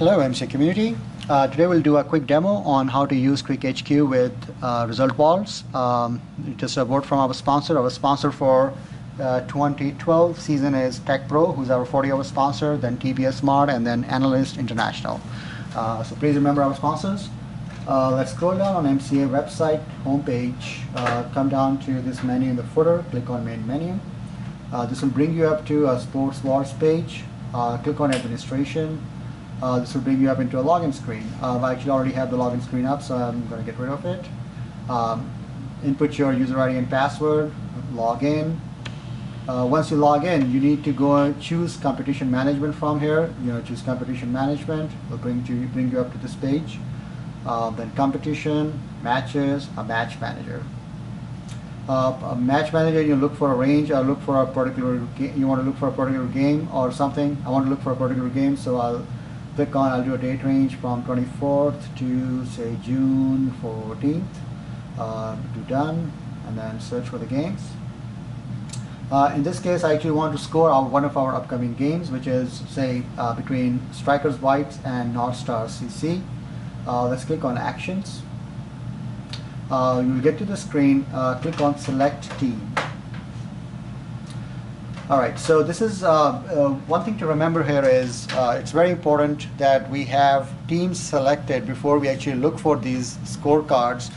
Hello, MC community. Uh, today we'll do a quick demo on how to use CricHQ with uh, ResultsVault. Um, just a word from our sponsor. Our sponsor for uh, 2012 season is Tech Pro, who's our 40-hour sponsor, then TBS Smart, and then Analyst International. Uh, so please remember our sponsors. Uh, let's scroll down on MCA website homepage. Uh, come down to this menu in the footer. Click on main menu. this will bring you up to a SportzVault page. click on administration. Uh, this will bring you up into a login screen. Uh, I actually already have the login screen up, so I'm going to get rid of it. Um, input your user ID and password, log in. Uh, once you log in, you need to go and choose competition management from here. You know, choose competition management. Will bring to bring you up to this page. Uh, then competition, matches, a match manager. Uh, a match manager, you look for a range or look for a particular. You want to look for a particular game or something. I want to look for a particular game, so I'll click on, I'll do a date range from 24th to say June 14th. Uh, do done and then search for the games. Uh, in this case, I actually want to score our, one of our upcoming games, which is say uh, between Strikers Whites and North Star CC. Uh, let's click on Actions. Uh, you will get to the screen, uh, click on Select Team. All right, so this is uh, uh, one thing to remember here is uh, it's very important that we have teams selected before we actually look for these scorecards,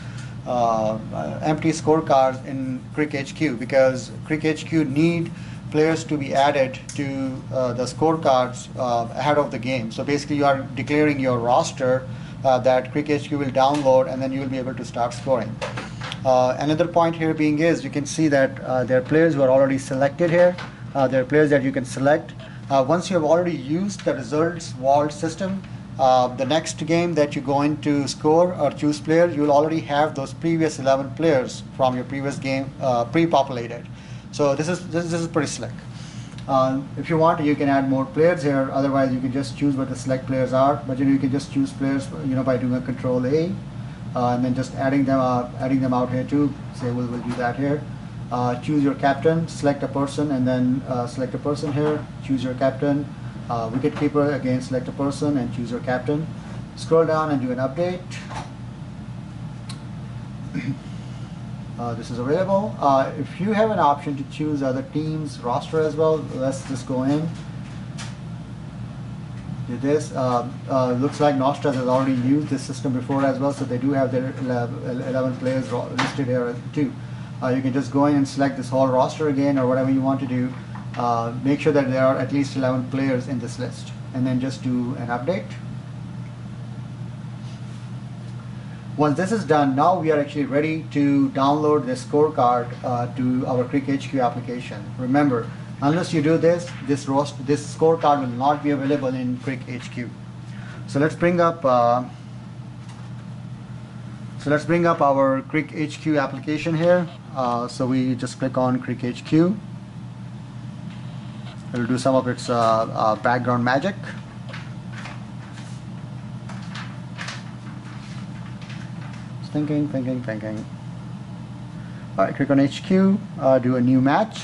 uh, uh, empty scorecards in CricHQ because CricHQ need players to be added to uh, the scorecards ahead of the game. So basically you are declaring your roster that CricHQ will download and then you will be able to start scoring. another point here being is you can see that there are players who are already selected here. Uh, there are players that you can select. Uh, once you have already used the ResultsVault system, uh, the next game that you go into score or choose player, you will already have those previous 11 players from your previous game uh, pre-populated. So this is, this, this is pretty slick. Uh, if you want, you can add more players here. Otherwise, you can just choose what the select players are. But you know, you can just choose players, you know, by doing a Control A, uh, and then just adding them, adding them out here too. Say we'll, we'll do that here uh, choose your captain, select a person, and then uh, select a person here, choose your captain, uh, wicket keeper, again select a person and choose your captain. Scroll down and do an update. Uh, this is available. Uh, if you have an option to choose other teams roster as well, let's just go in. Do this. Uh, uh, looks like North Stars has already used this system before as well, so they do have their 11 players listed here too. Uh, you can just go in and select this whole roster again or whatever you want to do. Uh, make sure that there are at least 11 players in this list and then just do an update. Once this is done, now we are actually ready to download the scorecard uh, to our CricHQ application. Remember, unless you do this, this, roast, this scorecard will not be available in CricHQ. So let's bring up uh, so let's bring up our CricHQ application here. Uh, so we just click on CricHQ. It'll do some of its uh, uh, background magic. Just thinking, thinking, thinking. All right, click on HQ, uh, do a new match.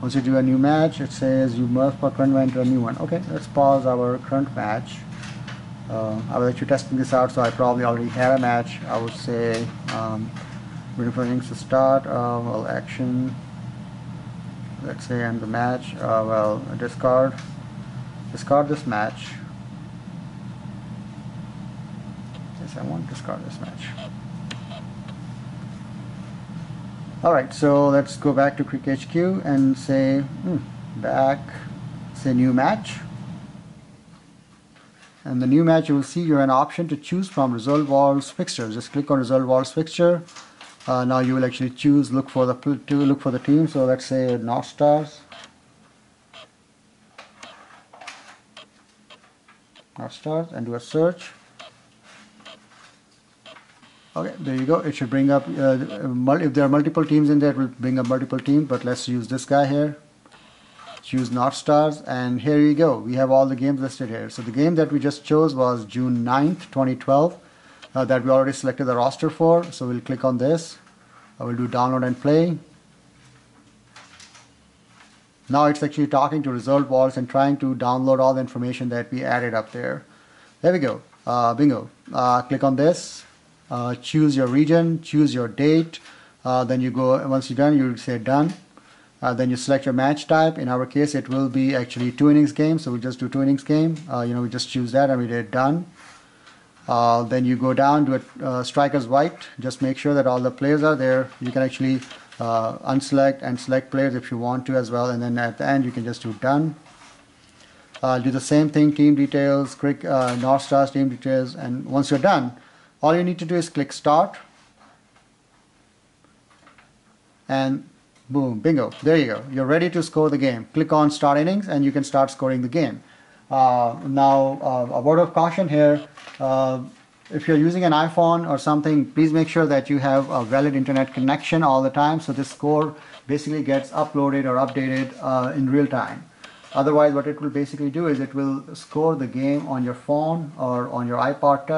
Once you do a new match, it says you must put current enter a new one. Okay, let's pause our current match. Uh, I was actually testing this out, so I probably already had a match. I would say, um, waiting for things to start. Uh, well, action. Let's say end the match. Uh, well, discard. Discard this match. Yes, I want to discard this match. Alright, so let's go back to CricHQ and say, hmm, back, say new match. And the new match, you will see you have an option to choose from ResultsVault fixture. Just click on ResultsVault fixture. Uh, now you will actually choose look for the to look for the team. So let's say North Stars. North Stars and do a search. Okay, there you go. It should bring up, uh, if there are multiple teams in there, it will bring up multiple teams, but let's use this guy here choose North Stars and here you go. We have all the games listed here. So the game that we just chose was June 9th 2012 uh, that we already selected the roster for. So we'll click on this. I will do download and play. Now it's actually talking to ResultsVault and trying to download all the information that we added up there. There we go, uh, bingo. Uh, click on this, uh, choose your region, choose your date, uh, then you go, once you're done, you say done. Uh, then you select your match type. In our case, it will be actually two innings game, so we just do two innings game. Uh, you know, we just choose that and we did done. Uh, then you go down to a uh, strikers white. Just make sure that all the players are there. You can actually uh, unselect and select players if you want to as well. And then at the end, you can just do done. Uh, do the same thing, team details, uh, North Stars team details. And once you're done, all you need to do is click start. And boom, bingo, there you go. You're ready to score the game. Click on start innings and you can start scoring the game. Uh, now, uh, a word of caution here. Uh, if you're using an iPhone or something, please make sure that you have a valid internet connection all the time. So this score basically gets uploaded or updated uh, in real time. Otherwise, what it will basically do is it will score the game on your phone or on your iPod Touch